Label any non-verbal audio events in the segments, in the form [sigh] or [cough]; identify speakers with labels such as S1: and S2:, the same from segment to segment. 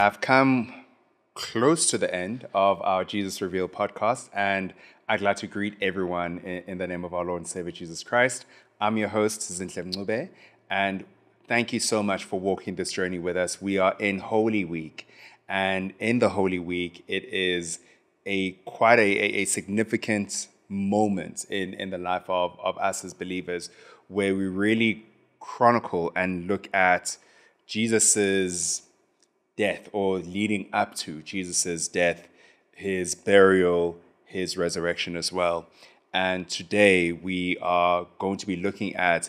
S1: have come close to the end of our Jesus Revealed podcast, and I'd like to greet everyone in, the name of our Lord and Savior Jesus Christ. I'm your host, Zintle Mngube, and thank you so much for walking this journey with us. We are in Holy Week, and in the Holy Week, it is a quite a, a, a significant moment in, in the life of, of us as believers where we really chronicle and look at Jesus's death or leading up to Jesus's death, his burial, his resurrection as well. And today we are going to be looking at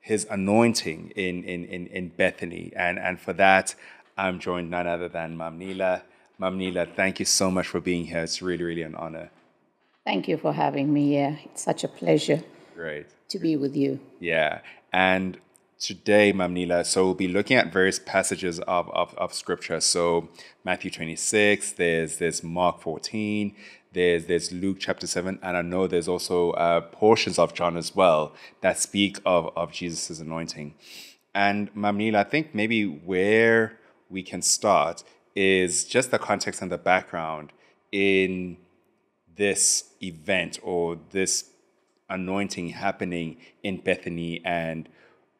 S1: his anointing in, in, in, in Bethany. And, and for that, I'm joined none other than Mam Neela. Mam Neela, thank you so much for being here. It's really, really an honor.
S2: Thank you for having me here. It's such a pleasure
S1: Great.
S2: to be with you.
S1: Yeah. And today, Mam Neela, so we'll be looking at various passages of, of, of scripture. So Matthew 26, there's, there's Mark 14, there's, there's Luke chapter 7, and I know there's also uh, portions of John as well that speak of, of Jesus' anointing. And Mam Neela, I think maybe where we can start is just the context and the background in this event or this anointing happening in Bethany and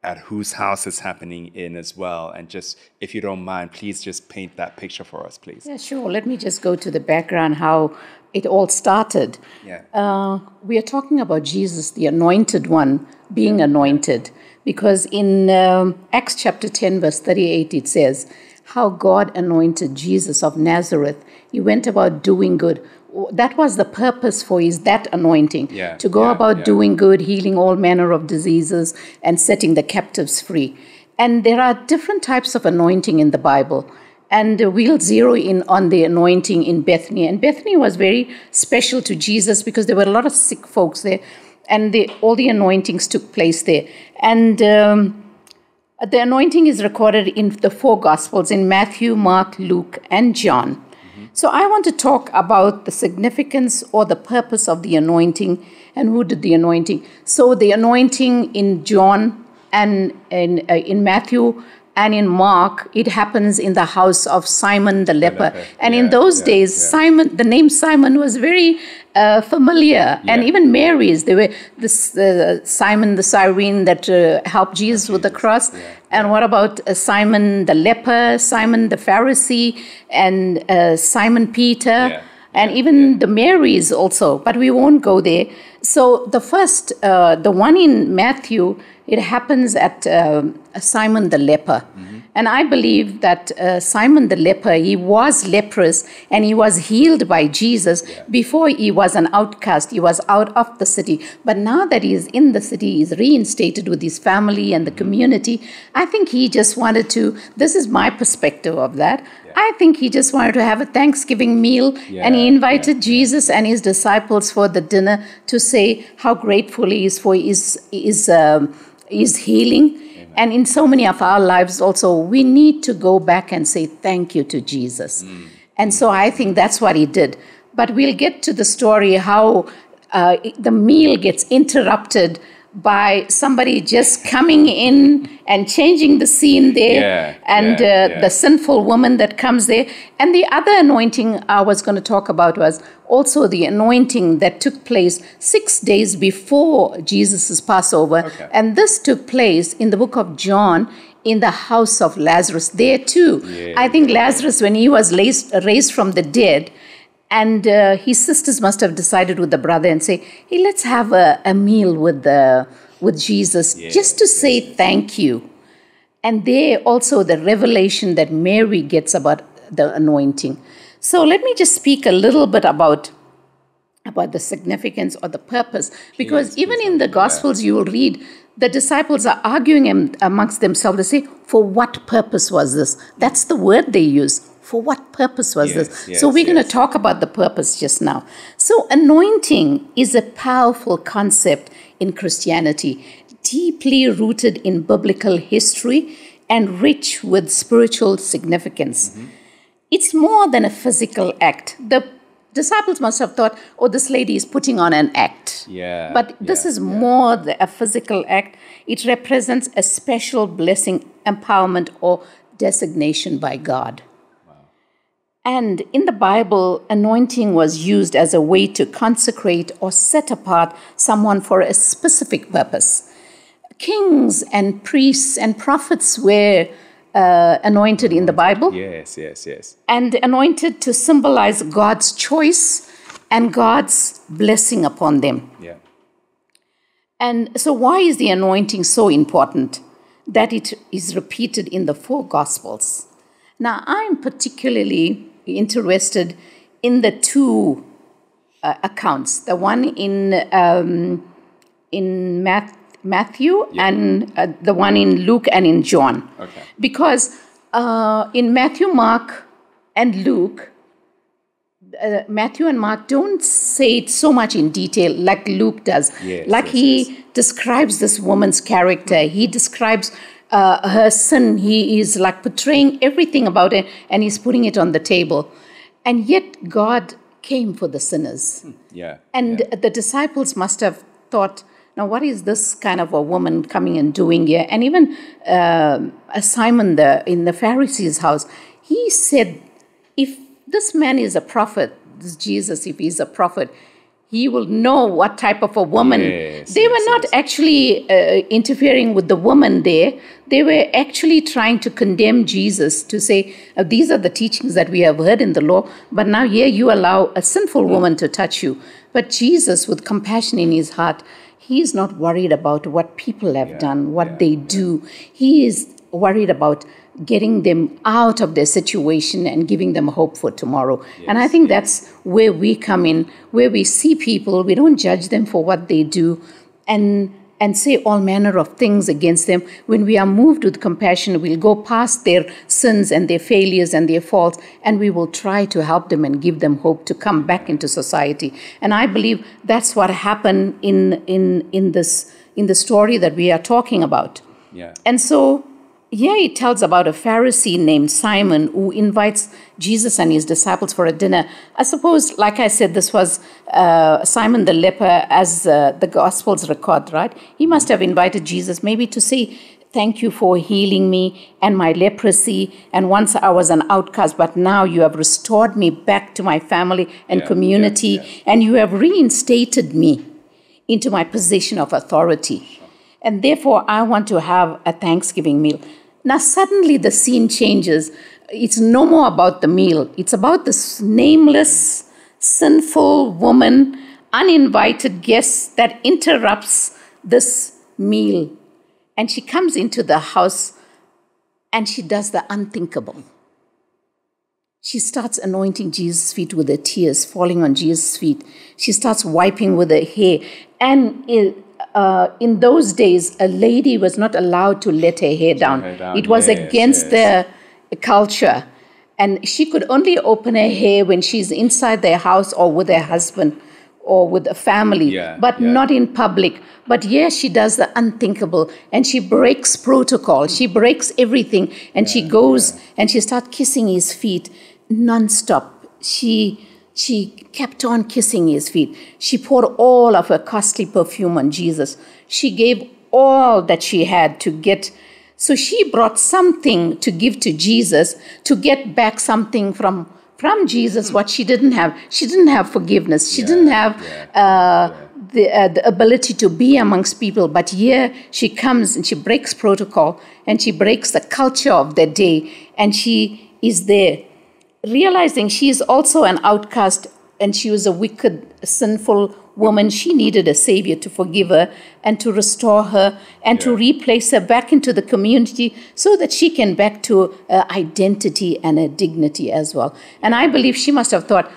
S1: at whose house it's happening in as well. And just, if you don't mind, please just paint that picture for us, please.
S2: Yeah, sure. Let me just go to the background how it all started.
S1: Yeah.
S2: Uh, we are talking about Jesus, the anointed one, being anointed. Because in um, Acts chapter 10, verse 38, it says, How God anointed Jesus of Nazareth. He went about doing good. That was the purpose for his that anointing
S1: Yeah,
S2: to go
S1: yeah,
S2: about
S1: yeah.
S2: doing good, healing all manner of diseases, and setting the captives free. And there are different types of anointing in the Bible. And we'll zero in on the anointing in Bethany. And Bethany was very special to Jesus because there were a lot of sick folks there. And the, all the anointings took place there. And um, the anointing is recorded in the four Gospels in Matthew, Mark, Luke, and John. So I want to talk about the significance or the purpose of the anointing and who did the anointing. So the anointing in John and in, uh, in Matthew and in Mark, it happens in the house of Simon the leper.
S1: leper,
S2: And
S1: yeah,
S2: in those
S1: yeah,
S2: days,
S1: yeah.
S2: Simon, the name Simon was very uh, familiar, and even Mary's. They were this uh, Simon the Cyrene that uh, helped Jesus with the cross. And what about uh, Simon the leper, Simon the Pharisee, and uh, Simon Peter?
S1: Yeah.
S2: And even the Marys also, but we won't go there. So the first, uh, the one in Matthew, it happens at um Simon the leper. And I believe that uh, Simon the leper, he was leprous and he was healed by Jesus. Before he was an outcast, he was out of the city. But now that he is in the city, he's reinstated with his family and the community. I think he just wanted to, this is my perspective of that. I think he just wanted to have a Thanksgiving meal and he
S1: Yeah,
S2: invited Jesus and his disciples for the dinner to say how grateful he is for his, his, um, his healing. And in so many of our lives, also, we need to go back and say thank you to Jesus. And so I think that's what he did. But we'll get to the story how uh, the meal gets interrupted by somebody just coming in and changing the scene there
S1: Yeah,
S2: and
S1: yeah,
S2: uh,
S1: yeah.
S2: the sinful woman that comes there. And the other anointing I was going to talk about was also the anointing that took place six days before Jesus' Passover.
S1: Okay.
S2: And this took place in the book of John in the house of Lazarus. There too, I think Lazarus, when he was raised, raised from the dead, and uh, his sisters must have decided with the brother and say, "Hey, let's have a, a meal with the with Jesus, just to say thank you." And there also the revelation that Mary gets about the anointing. So let me just speak a little bit about about the significance or the purpose, because
S1: Please,
S2: even in the. Gospels you will read the disciples are arguing amongst themselves. They say, "For what purpose was this?" That's the word they use. For what purpose was
S1: Yes,
S2: this?
S1: yes,
S2: so we're going to talk about the purpose just now. So anointing is a powerful concept in Christianity, deeply rooted in biblical history and rich with spiritual significance.
S1: Mm-hmm.
S2: It's more than a physical act. The disciples must have thought, oh, this lady is putting on an act.
S1: Yeah,
S2: But this
S1: yeah,
S2: is
S1: yeah.
S2: more than a physical act. It represents a special blessing, empowerment, or designation by God. And in the Bible, anointing was used as a way to consecrate or set apart someone for a specific purpose. Kings and priests and prophets were uh, anointed in the Bible
S1: Yes, yes, yes.
S2: and anointed to symbolize God's choice and God's blessing upon them.
S1: Yeah.
S2: And so, why is the anointing so important that it is repeated in the four Gospels? Now, I'm particularly interested in the two uh, accounts the one in, um, in Math- Matthew and uh, the one in Luke and in John.
S1: Okay.
S2: Because uh, in Matthew, Mark, and Luke, uh, Matthew and Mark don't say it so much in detail like Luke does.
S1: Yes,
S2: like
S1: yes,
S2: he describes this woman's character, he describes uh, her sin, he is like portraying everything about it and he's putting it on the table. And yet, God came for the sinners.
S1: Yeah.
S2: And
S1: yeah.
S2: the disciples must have thought, now what is this kind of a woman coming and doing here? And even uh, Simon the, in the Pharisees' house, he said, if this man is a prophet, this Jesus, if he's a prophet, he will know what type of a woman.
S1: Yes,
S2: they
S1: yes,
S2: were not
S1: yes.
S2: actually uh, interfering with the woman there. They were actually trying to condemn Jesus to say, uh, these are the teachings that we have heard in the law, but now here you allow a sinful woman to touch you. But Jesus, with compassion in his heart, he is not worried about what people have done, what
S1: yeah,
S2: they do. He is worried about getting them out of their situation and giving them hope for tomorrow. and I think that's where we come in, where we see people, we don't judge them for what they do and and say all manner of things against them. When we are moved with compassion, we'll go past their sins and their failures and their faults, and we will try to help them and give them hope to come back into society. And I believe that's what happened in in in this in the story that we are talking about.
S1: Yeah.
S2: And so, yeah, it tells about a Pharisee named Simon who invites Jesus and his disciples for a dinner. I suppose, like I said, this was uh, Simon the leper, as uh, the Gospels record, right? He must have invited Jesus maybe to say, Thank you for healing me and my leprosy. And once I was an outcast, but now you have restored me back to my family and
S1: Yeah,
S2: community,
S1: yeah, yeah.
S2: and you have reinstated me into my position of authority. And therefore, I want to have a Thanksgiving meal. Now, suddenly the scene changes. It's no more about the meal, it's about this nameless, sinful woman, uninvited guest that interrupts this meal. And she comes into the house and she does the unthinkable. She starts anointing Jesus' feet with her tears falling on Jesus' feet. She starts wiping with her hair. And in, uh, in those days, a lady was not allowed to let her hair down.
S1: her down,
S2: It was
S1: yes,
S2: against
S1: yes.
S2: the culture. And she could only open her hair when she's inside their house or with her husband or with a family,
S1: Yeah,
S2: but
S1: yeah.
S2: not in public. But yes, she does the unthinkable and she breaks protocol. She breaks everything and she goes and she starts kissing his feet nonstop. She she kept on kissing his feet. She poured all of her costly perfume on Jesus. She gave all that she had to get. So she brought something to give to Jesus to get back something from from Jesus what she didn't have. She didn't have forgiveness. She didn't have uh, the, uh, the ability to be amongst people. But here she comes and she breaks protocol and she breaks the culture of the day and she is there realizing she is also an outcast and she was a wicked, sinful woman. She needed a savior to forgive her and to restore her and to replace her back into the community so that she can back to uh, identity and a dignity as well. And I believe she must have thought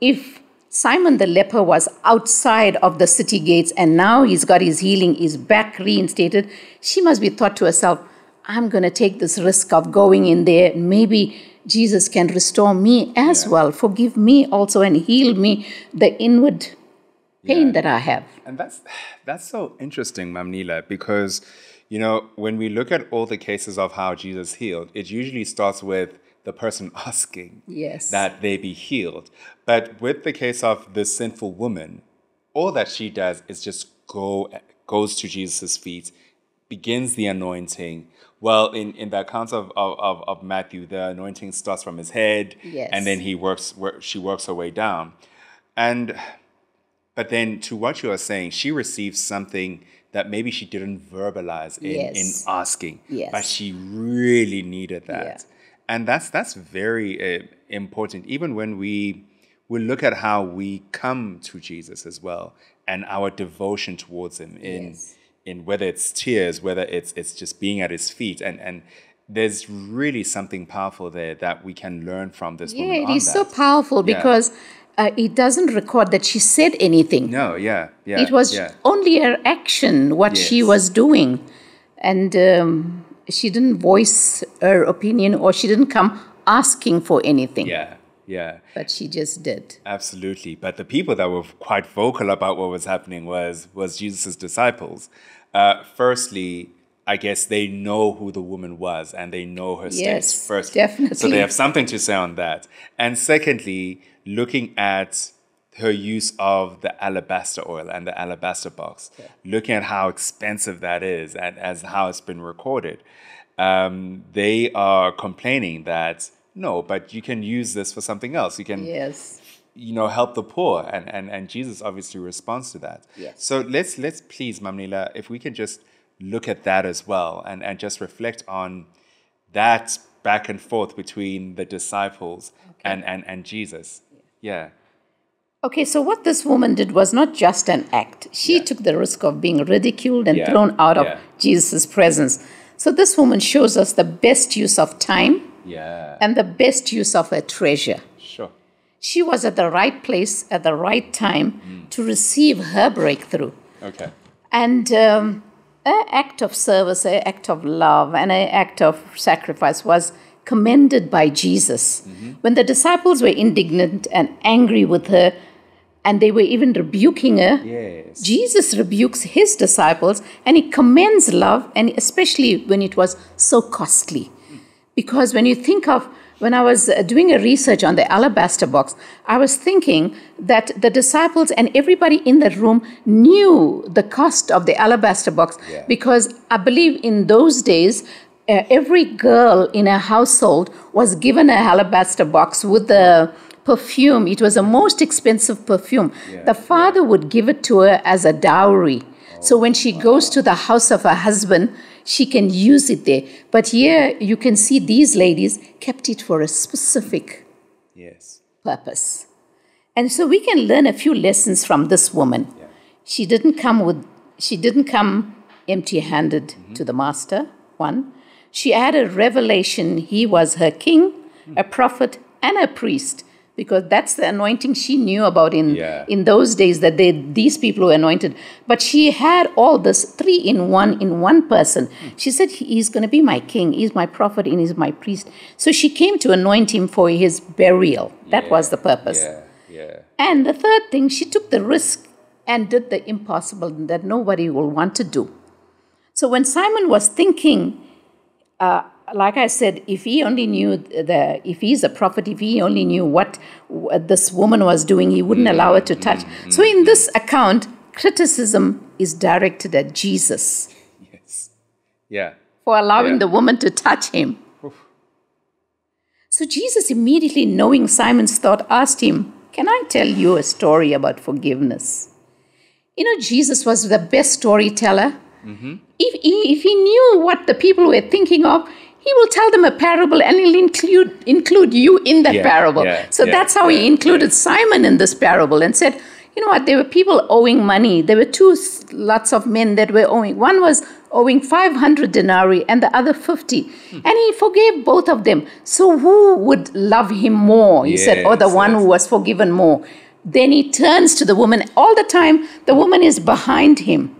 S2: if Simon the leper was outside of the city gates and now he's got his healing, he's back reinstated, she must be thought to herself, I'm going to take this risk of going in there. Maybe Jesus can restore me as well, forgive me also, and heal me the inward pain
S1: Yeah.
S2: that I have.
S1: And that's that's so interesting, Mam Neela, because you know when we look at all the cases of how Jesus healed, it usually starts with the person [laughs] asking
S2: Yes.
S1: that they be healed. But with the case of the sinful woman, all that she does is just go goes to Jesus' feet, begins the anointing? Well, in, in the accounts of, of, of, Matthew, the anointing starts from his head,
S2: Yes.
S1: and then he works. She works her way down, and but then to what you are saying, she receives something that maybe she didn't verbalize in,
S2: Yes.
S1: in asking,
S2: Yes.
S1: but she really needed that,
S2: Yeah.
S1: and that's that's very uh, important. Even when we we look at how we come to Jesus as well, and our devotion towards Him in
S2: Yes.
S1: In whether it's tears, whether it's it's just being at His feet, and and there's really something powerful there that we can learn from this woman.
S2: Yeah, it
S1: on
S2: is so powerful
S1: Yeah.
S2: because uh, it doesn't record that she said anything.
S1: No, yeah, yeah.
S2: it was
S1: yeah.
S2: only her action, what she was doing. And um, she didn't voice her opinion or she didn't come asking for anything.
S1: Yeah, yeah,
S2: But she just did.
S1: absolutely. But the people that were quite vocal about what was happening was was Jesus' disciples. Uh, firstly, I guess they know who the woman was and they know her
S2: Yes,
S1: first. So they have something to say on that. And secondly, looking at her use of the alabaster oil and the alabaster box, looking at how expensive that is and as how it's been recorded, um, they are complaining that no, but you can use this for something else. You can
S2: Yes.
S1: you know help the poor and and, and jesus obviously responds to that
S2: Yes.
S1: so let's let's please Mam Neela if we can just look at that as well and and just reflect on that back and forth between the disciples and and and jesus yeah
S2: Okay, so what this woman did was not just an act. She
S1: Yeah.
S2: took the risk of being ridiculed and
S1: Yeah,
S2: thrown out of
S1: yeah.
S2: Jesus' presence. So this woman shows us the best use of time
S1: yeah
S2: and the best use of her treasure.
S1: sure
S2: She was at the right place at the right time to receive her breakthrough.
S1: okay
S2: And um, an act of service, an act of love, and an act of sacrifice was commended by Jesus. When the disciples were indignant and angry with her, and they were even rebuking her,
S1: yes
S2: Jesus rebukes his disciples and he commends love, and especially when it was so costly. Because when you think of when I was uh, doing a research on the alabaster box, I was thinking that the disciples and everybody in the room knew the cost of the alabaster box
S1: Yeah.
S2: because I believe in those days, uh, every girl in a household was given a alabaster box with the perfume. It was the most expensive perfume.
S1: Yeah,
S2: the father would give it to her as a dowry. So when she goes to the house of her husband, she can use it there. But here you can see these ladies kept it for a specific
S1: yes
S2: purpose. And so we can learn a few lessons from this woman. She didn't come with she didn't come empty-handed mm-hmm. to the master, one. She had a revelation he was her king, a prophet, and a priest. Because that's the anointing she knew about in,
S1: Yeah.
S2: in those days that they, these people were anointed. But she had all this three in one in one person. She said, He's going to be my king, he's my prophet, and he's my priest. So she came to anoint him for his burial. That was the purpose.
S1: yeah yeah
S2: And the third thing, she took the risk and did the impossible that nobody will want to do. So when Simon was thinking, uh, like I said, if he only knew the, if he's a prophet, if he only knew what, this woman was doing, he wouldn't mm. allow her to touch. Mm. So in this account, criticism is directed at Jesus
S1: yes yeah
S2: for allowing
S1: Yeah.
S2: the woman to touch him. So Jesus, immediately knowing Simon's thought, asked him, Can I tell you a story about forgiveness? You know, Jesus was the best storyteller. Mm-hmm. If, he, if he knew what the people were thinking of, he will tell them a parable and he'll include, include you in that
S1: Yeah,
S2: parable.
S1: yeah,
S2: so
S1: yeah,
S2: that's how he included Simon in this parable and said, you know what, there were people owing money. There were two lots of men that were owing. One was owing 500 denarii and the other 50.
S1: Hmm.
S2: And he forgave both of them. So who would love him more? He said, or the
S1: Yes,
S2: one who was forgiven more. Then he turns to the woman. All the time, the woman is behind him.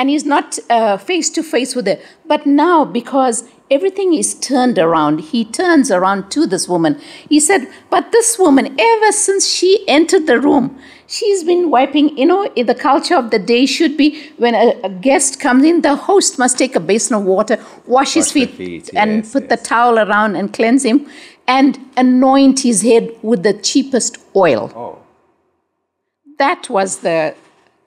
S2: And he's not uh, face to face with her. But now, because everything is turned around, he turns around to this woman. He said, But this woman, ever since she entered the room, she's been wiping, you know, the culture of the day should be when a, a guest comes in, the host must take a basin of water, wash, his
S1: Wash the
S2: feet,
S1: feet,
S2: and
S1: yes,
S2: put the towel around and cleanse him and anoint his head with the cheapest oil
S1: oh
S2: that was the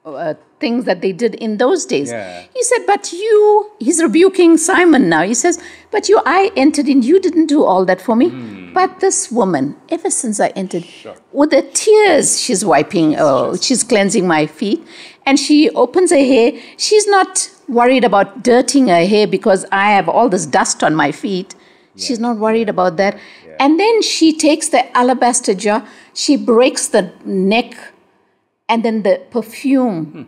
S2: uh, things that they did in those days.
S1: Yeah.
S2: He said, But you, he's rebuking Simon now. He says, But you, I entered in, you didn't do all that for me. But this woman, ever since I entered, with the tears, she's wiping, oh, she's cleansing my feet. And she opens her hair. She's not worried about dirtying her hair because I have all this dust on my feet. She's not worried about that. And then she takes the alabaster jar, she breaks the neck, and then the perfume. Hmm.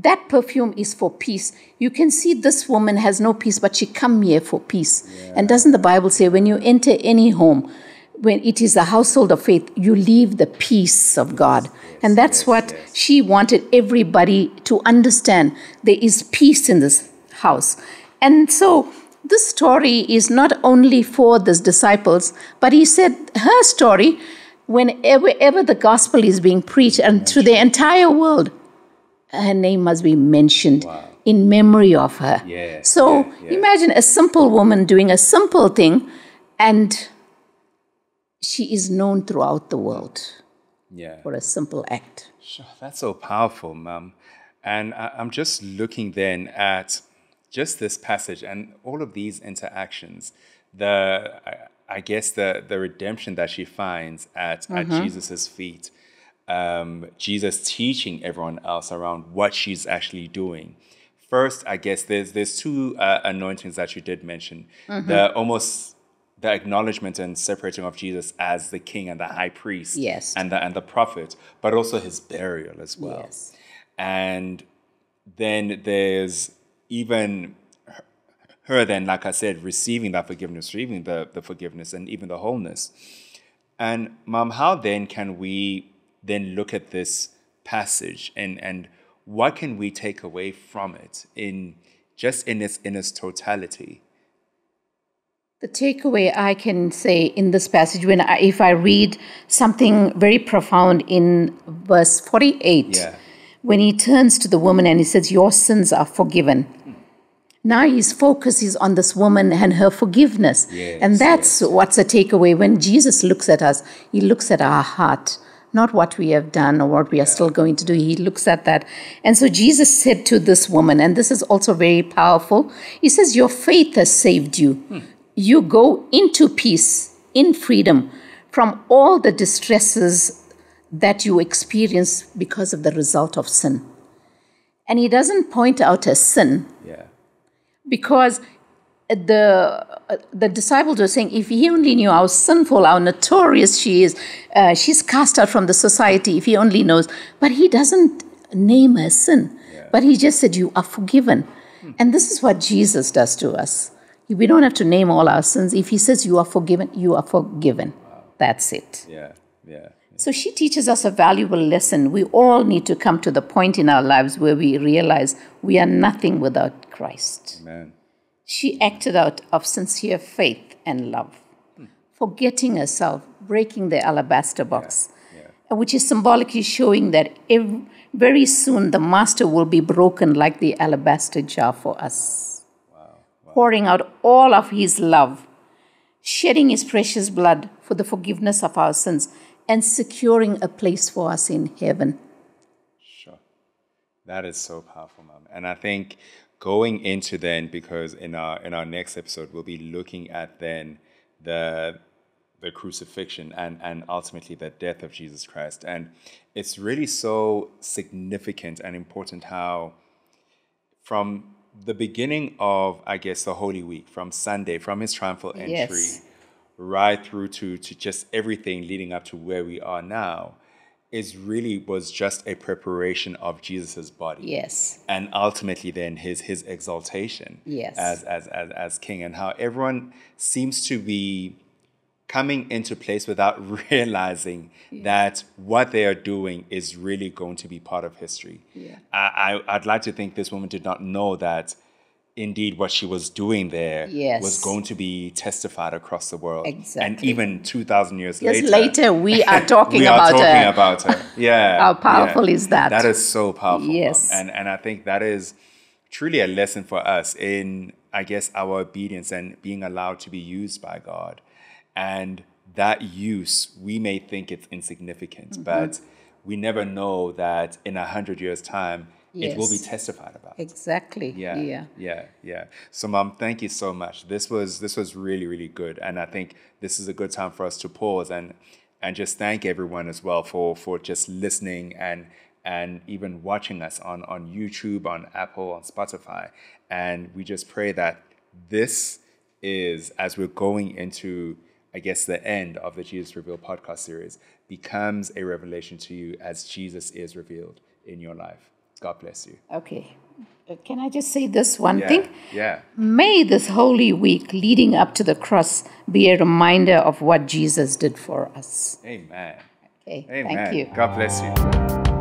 S2: That perfume is for peace. You can see this woman has no peace, but she come here for peace. And doesn't the Bible say when you enter any home, when it is a household of faith, you leave the peace of God. and that's what she wanted everybody to understand. There is peace in this house. And so this story is not only for the disciples, but he said her story, whenever ever the gospel is being preached and to the entire world, her name must be mentioned in memory of her.
S1: Yeah,
S2: So
S1: yeah, yeah.
S2: imagine a simple woman doing a simple thing, and she is known throughout the world
S1: Yeah.
S2: for a simple act.
S1: Sure, That's so powerful, Mum. And I, I'm just looking then at just this passage and all of these interactions. The I, guess the the redemption that she finds at at Jesus's feet. Um, Jesus teaching everyone else around what she's actually doing. First, I guess there's there's two uh, anointings that you did mention. The almost the acknowledgement and separating of Jesus as the king and the high priest
S2: Yes.
S1: and the and the prophet, but also his burial as well.
S2: Yes.
S1: And then there's even her- then, like I said, receiving that forgiveness, receiving the, the forgiveness and even the wholeness. And mom, how then can we then look at this passage and and what can we take away from it in just in its in its totality?
S2: The takeaway I can say in this passage, when I, if I read something very profound in verse 48,
S1: Yeah.
S2: when he turns to the woman and he says, Your sins are forgiven. Now his focus is on this woman and her forgiveness.
S1: Yes,
S2: and that's what's a takeaway. When Jesus looks at us, he looks at our heart, not what we have done or what we are still going to do. He looks at that. And so Jesus said to this woman, and this is also very powerful He says, Your faith has saved you. Hmm. You go into peace, in freedom from all the distresses that you experience because of the result of sin. And he doesn't point out a sin
S1: Yeah.
S2: Because the uh, the disciples were saying, if he only knew how sinful, how notorious she is, uh, she's cast out from the society. If he only knows, but he doesn't name her sin, but he just said, "You are forgiven," and this is what Jesus does to us. We don't have to name all our sins. If he says you are forgiven, you are forgiven. That's it.
S1: Yeah. Yeah.
S2: So she teaches us a valuable lesson. We all need to come to the point in our lives where we realize we are nothing without Christ.
S1: Amen.
S2: She acted out of sincere faith and love, forgetting herself, breaking the alabaster box, which is symbolically showing that ev- very soon the master will be broken like the alabaster jar for us, pouring out all of his love, shedding his precious blood for the forgiveness of our sins, and securing a place for us in heaven.
S1: Sure. That is so powerful, Mom. And I think going into then, because in our in our next episode we'll be looking at then the the crucifixion and and ultimately the death of Jesus Christ. And it's really so significant and important how from the beginning of I guess the Holy Week, from Sunday, from his triumphal entry,
S2: Yes.
S1: Right through to to just everything leading up to where we are now, is really was just a preparation of Jesus's body
S2: Yes.
S1: and ultimately then his his exaltation
S2: Yes.
S1: as, as as as king and how everyone seems to be coming into place without [laughs] realizing that what they are doing is really going to be part of history.
S2: Yeah.
S1: I, I I'd like to think this woman did not know that indeed what she was doing there
S2: Yes.
S1: was going to be testified across the world. And even two thousand years
S2: Yes,
S1: later.
S2: later we are [laughs] talking
S1: we are
S2: about
S1: talking
S2: her.
S1: about her. [laughs] Yeah.
S2: How powerful
S1: yeah.
S2: is that?
S1: That is so powerful. Mom.
S2: Yes.
S1: And and I think that is truly a lesson for us in I guess our obedience and being allowed to be used by God. And that use, we may think it's insignificant,
S2: Mm-hmm.
S1: but we never know that in a hundred years' time, it will be testified about.
S2: Exactly.
S1: Yeah,
S2: Yeah.
S1: yeah, yeah. So, mom, thank you so much. This was this was really really good, and I think this is a good time for us to pause and and just thank everyone as well for for just listening and and even watching us on on YouTube, on Apple, on Spotify, and we just pray that this is as we're going into I guess the end of the Jesus Revealed podcast series becomes a revelation to you as Jesus is revealed in your life. God bless you.
S2: Okay. Uh, Can I just say this one
S1: Yeah,
S2: thing?
S1: yeah.
S2: May this holy week leading up to the cross be a reminder of what Jesus did for us.
S1: Amen.
S2: Okay.
S1: Amen.
S2: Thank you.
S1: God bless you.